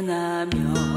떠나며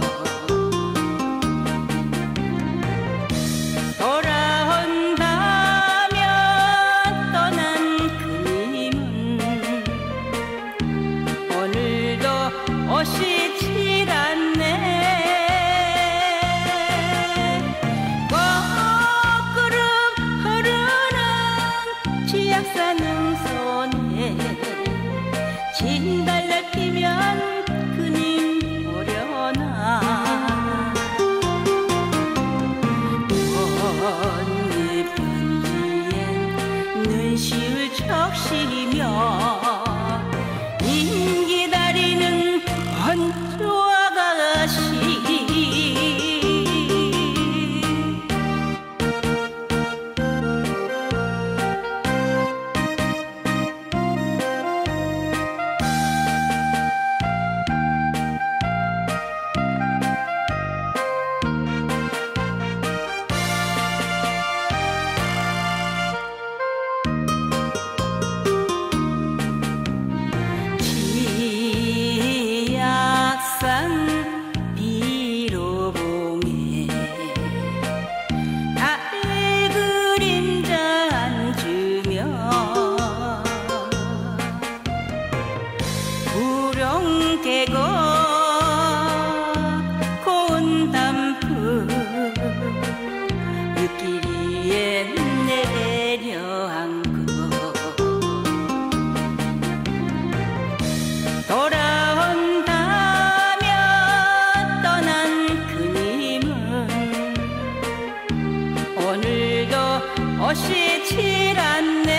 것이 칠않네.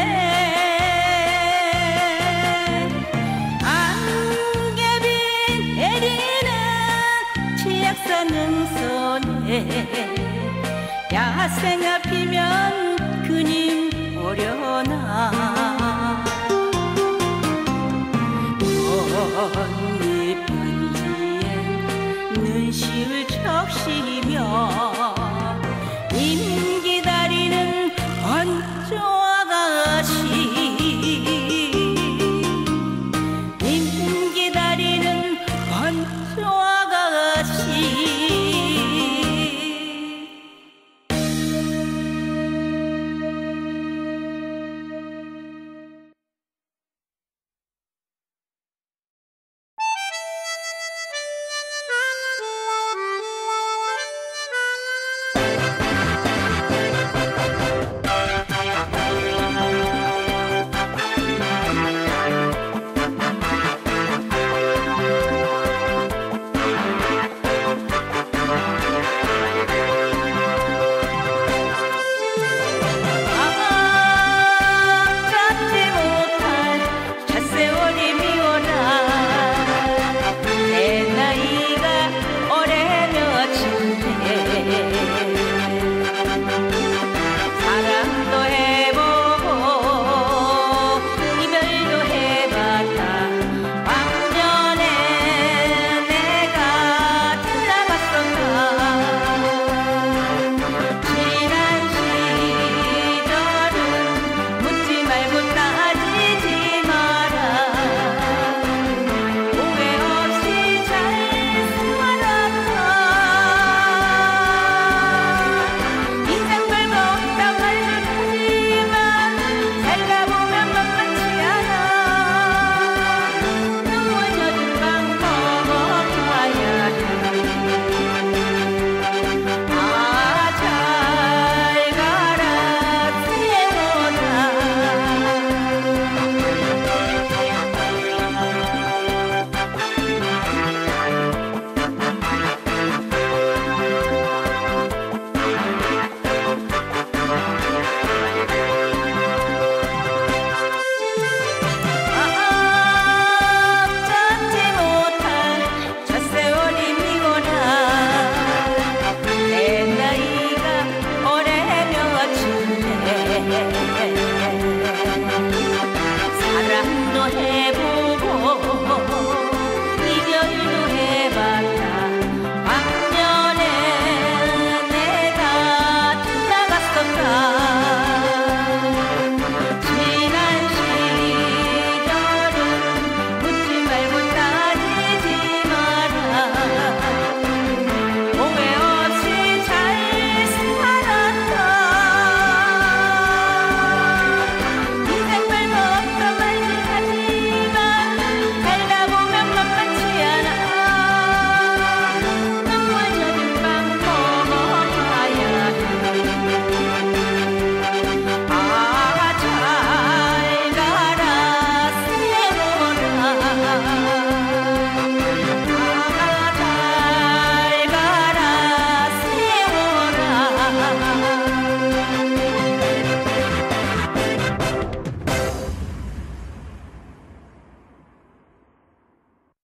안개빈 내리는 치약산 능선에 야생아 피면 그님 오려나. 꽃잎 반지에 눈시울 적시